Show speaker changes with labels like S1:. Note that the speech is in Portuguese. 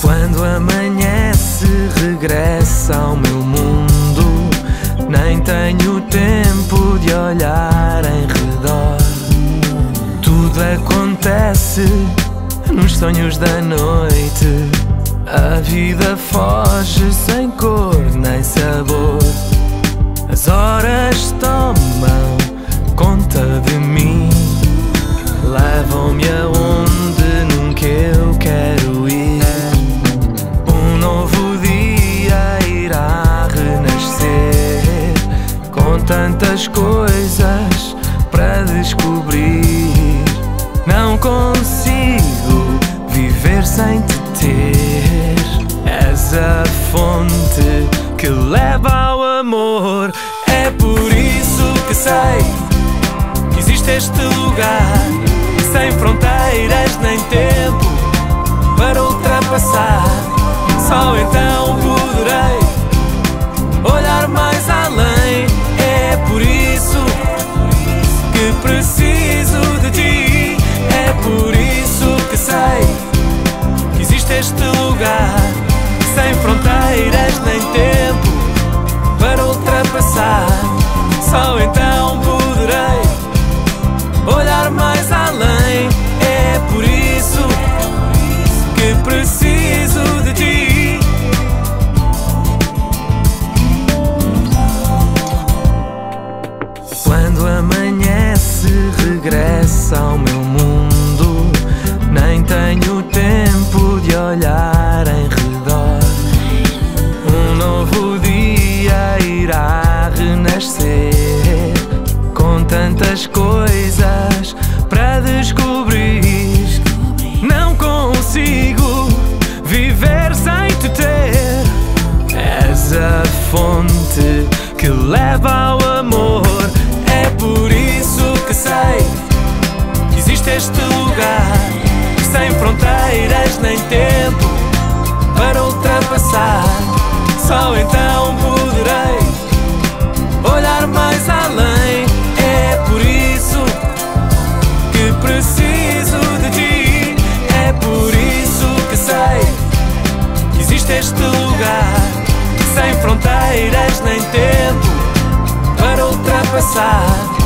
S1: Quando amanhece, regressa ao meu mundo. Nem tenho tempo de olhar em redor. Tudo acontece nos sonhos da noite. A vida foge sem cor. Tantas coisas para descobrir. Não consigo viver sem te ter. És a fonte que leva ao amor. É por isso que sei que existe este lugar sem fronteiras nem tempo para ultrapassar. Só então poderei preciso de ti. É por isso que sei que existe este lugar sem fronteiras nem Quando amanhece, regressa ao meu mundo. Nem tenho tempo de olhar em redor. Um novo dia irá renascer com tantas coisas para descobrir. Não consigo viver sem te ter. És a fonte que leva ao que existe este lugar sem fronteiras nem tempo para ultrapassar. Só então poderei olhar mais além. É por isso que preciso de ti. É por isso que sei que existe este lugar sem fronteiras nem tempo para ultrapassar.